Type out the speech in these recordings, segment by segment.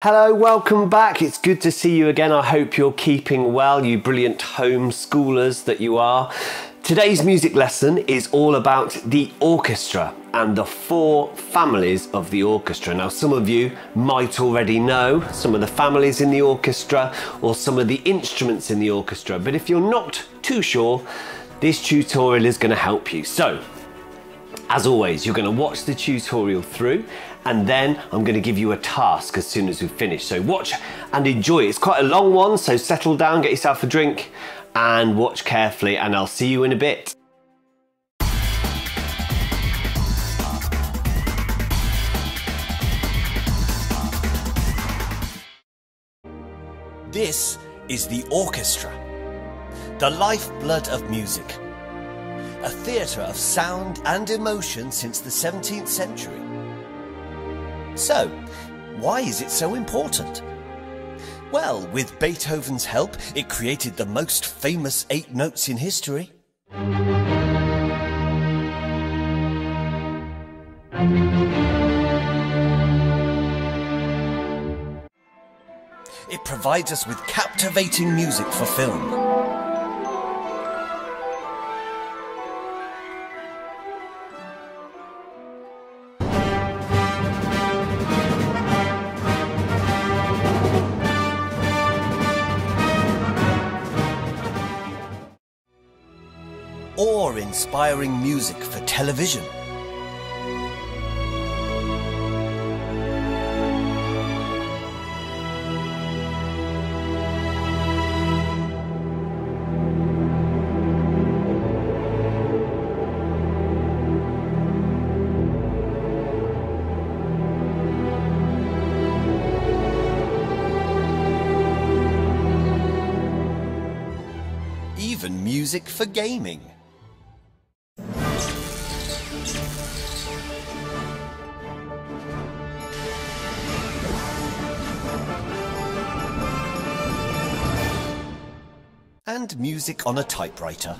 Hello, welcome back. It's good to see you again. I hope you're keeping well, you brilliant homeschoolers that you are. Today's music lesson is all about the orchestra and the four families of the orchestra. Now, some of you might already know some of the families in the orchestra or some of the instruments in the orchestra, but if you're not too sure, this tutorial is going to help you. So, as always, you're going to watch the tutorial through and then I'm going to give you a task as soon as we finish. So watch and enjoy. It's quite a long one, so settle down, get yourself a drink and watch carefully and I'll see you in a bit. This is the orchestra, the lifeblood of music, a theatre of sound and emotion since the 17th century. So, why is it so important? Well, with Beethoven's help, it created the most famous eight notes in history. It provides us with captivating music for film. Awe-inspiring music for television. even music for gaming. And music on a typewriter.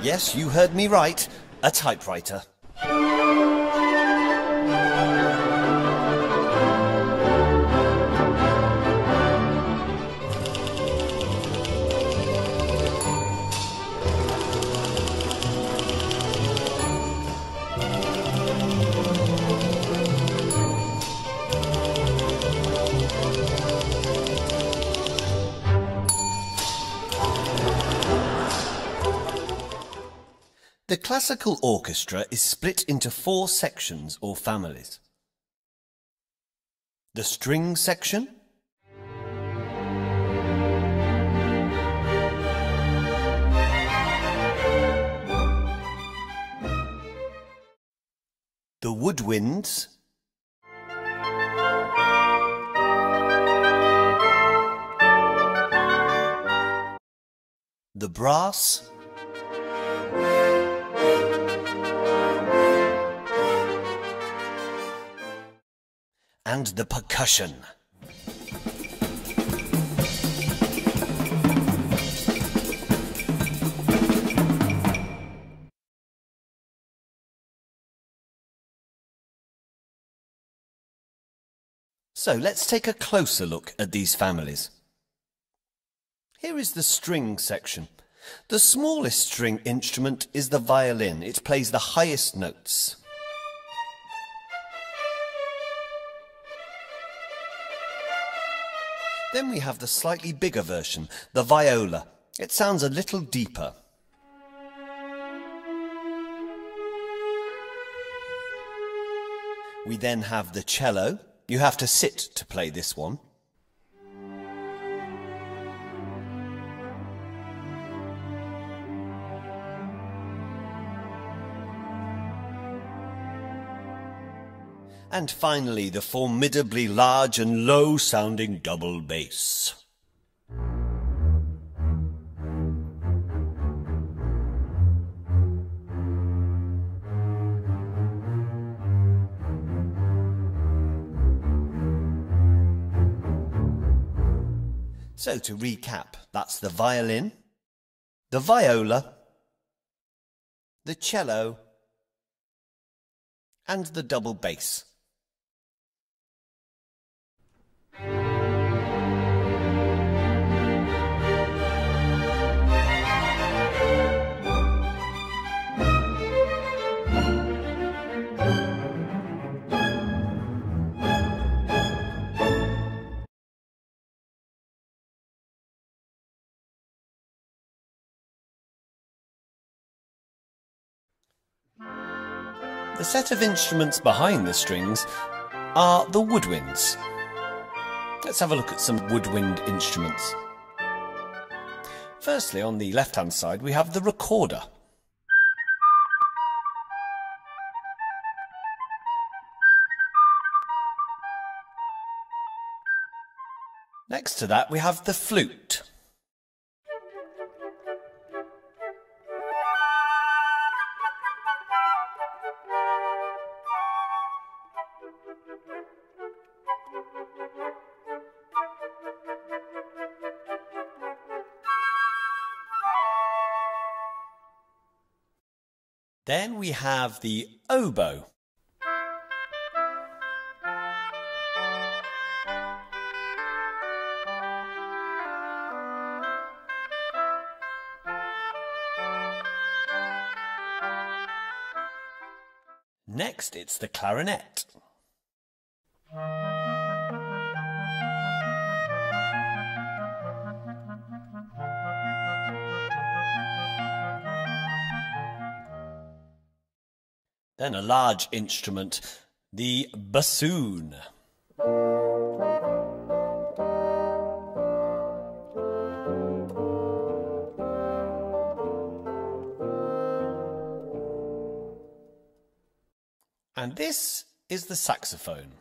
Yes, you heard me right. A typewriter. Classical orchestra is split into four sections or families. The string section, the woodwinds, the brass, and the percussion. So let's take a closer look at these families. Here is the string section. The smallest string instrument is the violin. It plays the highest notes. Then we have the slightly bigger version, the viola. It sounds a little deeper. We then have the cello. You have to sit to play this one. And finally, the formidably large and low-sounding double bass. So to recap, that's the violin, the viola, the cello, and the double bass. The set of instruments behind the strings are the woodwinds. Let's have a look at some woodwind instruments. Firstly, on the left hand side, we have the recorder. Next to that, we have the flute. Then we have the oboe. Next, it's the clarinet. Then a large instrument, the bassoon. And this is the saxophone.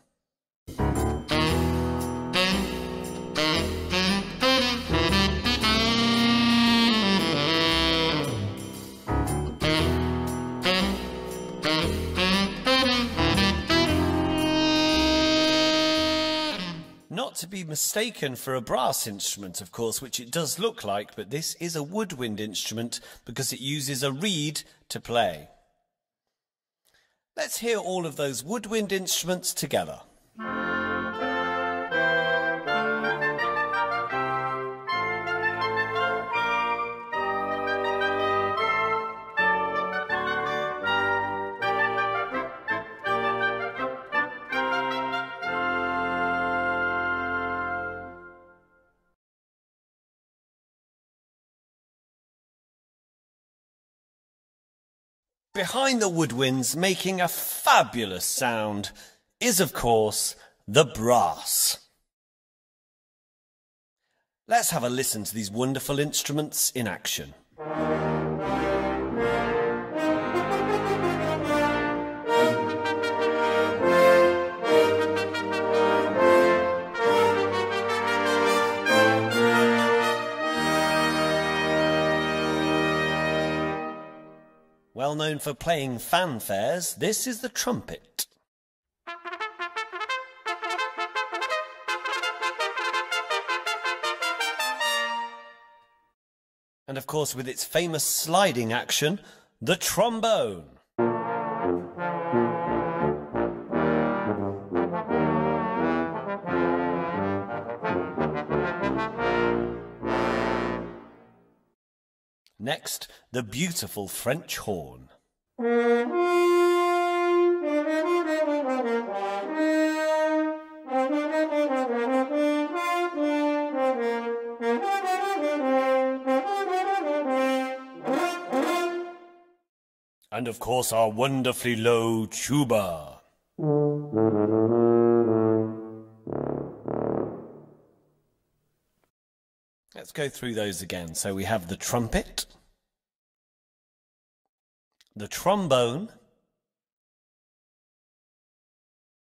Be mistaken for a brass instrument, of course, which it does look like, but this is a woodwind instrument because it uses a reed to play. Let's hear all of those woodwind instruments together. Behind the woodwinds, making a fabulous sound, is of course the brass. Let's have a listen to these wonderful instruments in action. Well known for playing fanfares, this is the trumpet. And of course, with its famous sliding action, the trombone. Next, the beautiful French horn. And of course, our wonderfully low tuba. Let's go through those again. So we have the trumpet, the trombone,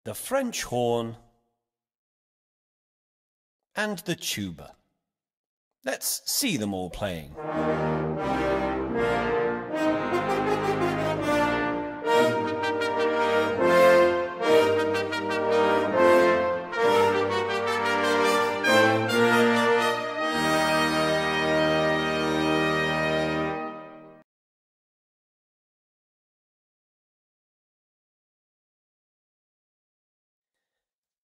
the French horn, and the tuba. Let's see them all playing.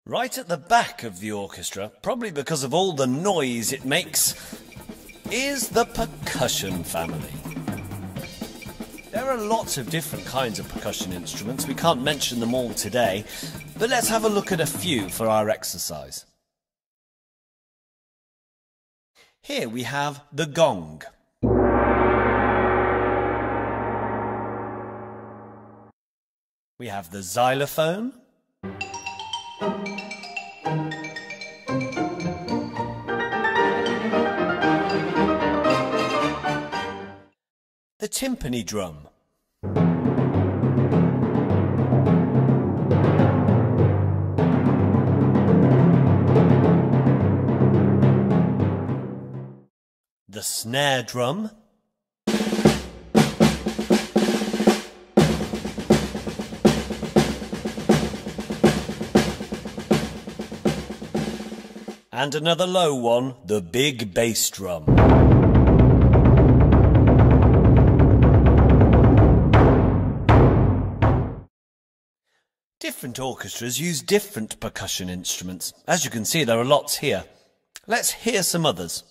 Right at the back of the orchestra, probably because of all the noise it makes, is the percussion family. There are lots of different kinds of percussion instruments. We can't mention them all today, but let's have a look at a few for our exercise. Here we have the gong. We have the xylophone. The timpani drum. The snare drum. And another low one, the big bass drum. Different orchestras use different percussion instruments. As you can see, there are lots here. Let's hear some others.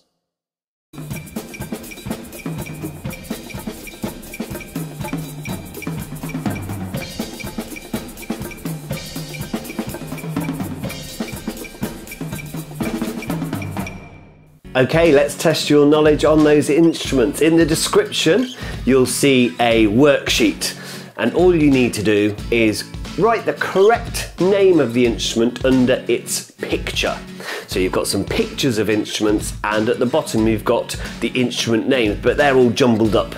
Okay, let's test your knowledge on those instruments. In the description, you'll see a worksheet, and all you need to do is write the correct name of the instrument under its picture. So you've got some pictures of instruments, and at the bottom, you've got the instrument names, but they're all jumbled up.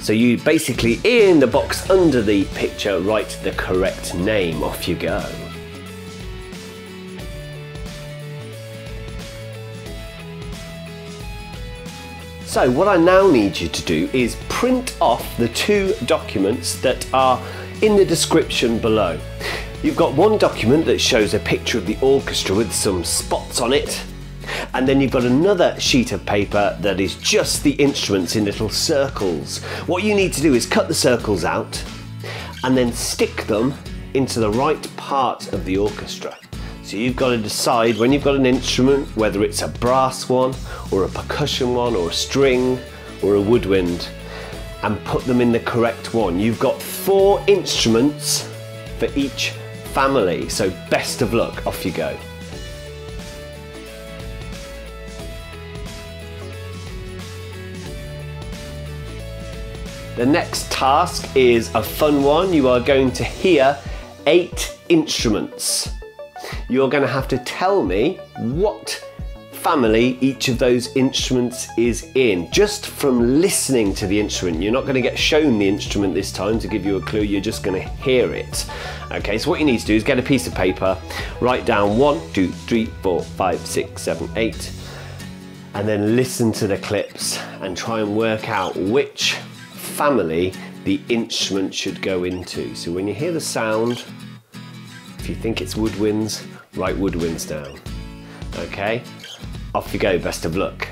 So you basically, in the box under the picture, write the correct name. Off you go. So what I now need you to do is print off the two documents that are in the description below. You've got one document that shows a picture of the orchestra with some spots on it, and then you've got another sheet of paper that is just the instruments in little circles. What you need to do is cut the circles out and then stick them into the right part of the orchestra. So you've got to decide when you've got an instrument, whether it's a brass one or a percussion one or a string or a woodwind, and put them in the correct one. You've got four instruments for each family, so best of luck, off you go. The next task is a fun one. You are going to hear eight instruments you're going to have to tell me what family each of those instruments is in just from listening to the instrument you're not going to get shown the instrument this time to give you a clue you're just going to hear it okay so what you need to do is get a piece of paper write down one two three four five six seven eight and then listen to the clips and try and work out which family the instrument should go into so when you hear the sound if you think it's woodwinds, write woodwinds down. Okay? Off you go, best of luck.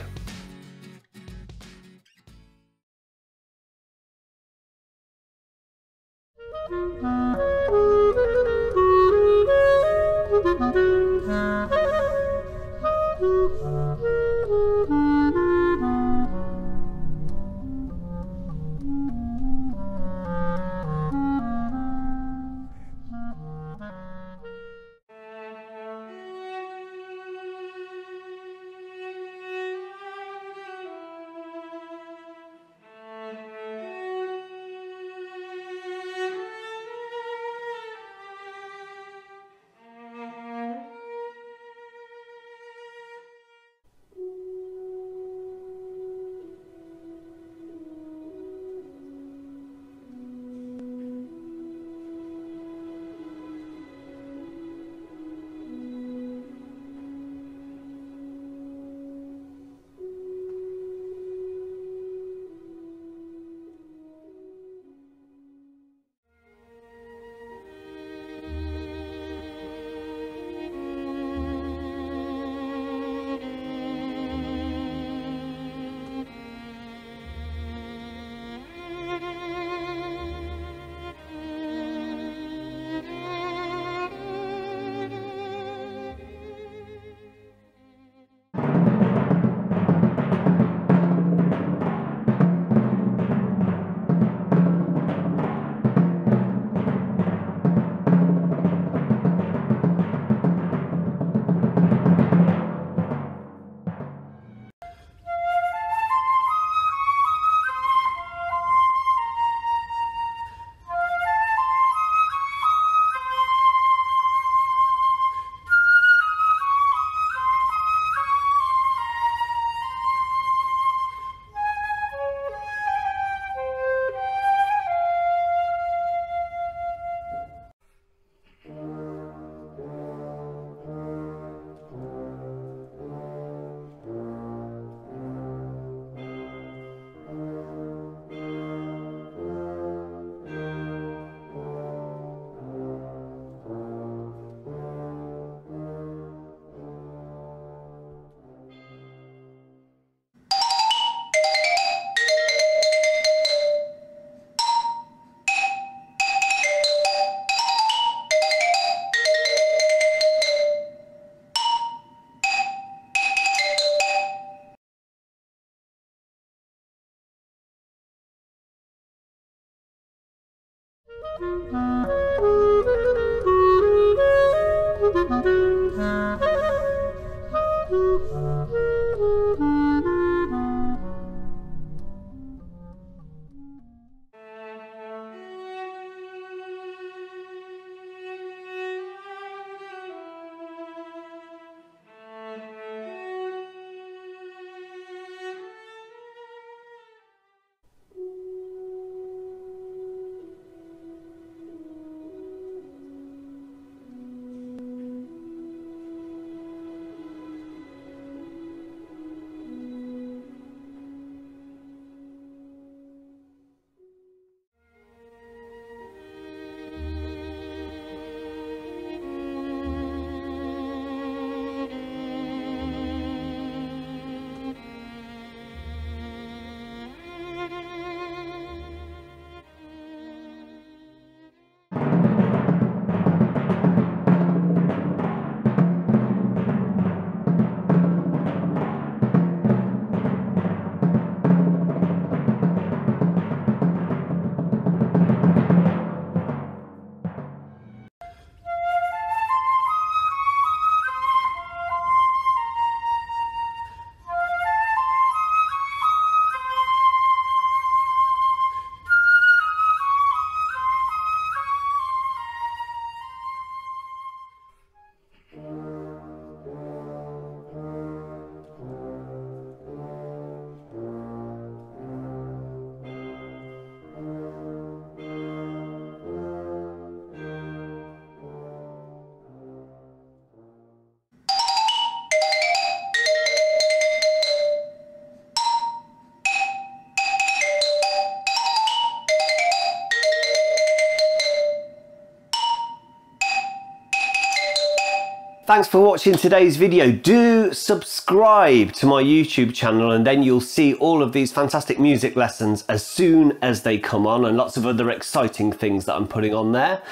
Thanks for watching today's video. Do subscribe to my YouTube channel and then you'll see all of these fantastic music lessons as soon as they come on and lots of other exciting things that I'm putting on there.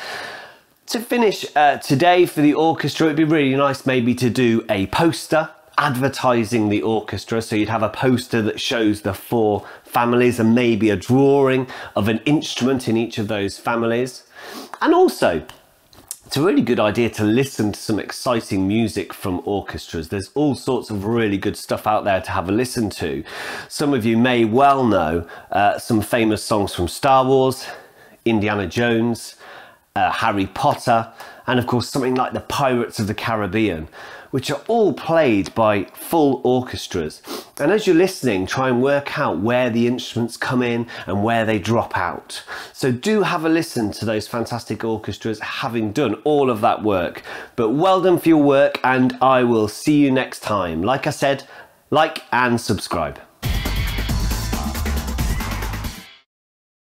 To finish uh, today for the orchestra, it'd be really nice maybe to do a poster advertising the orchestra. So you'd have a poster that shows the four families and maybe a drawing of an instrument in each of those families. And also, it's a really good idea to listen to some exciting music from orchestras. There's all sorts of really good stuff out there to have a listen to. Some of you may well know uh, some famous songs from Star Wars, Indiana Jones, uh, Harry Potter, and of course something like the Pirates of the Caribbean which are all played by full orchestras. And as you're listening, try and work out where the instruments come in and where they drop out. So do have a listen to those fantastic orchestras having done all of that work. But well done for your work and I will see you next time. Like I said, like and subscribe.